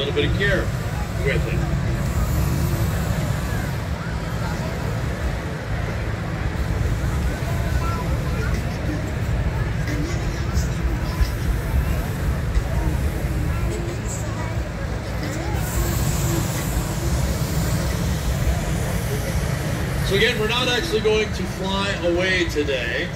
little bit of care with it. So again, we're not actually going to fly away today.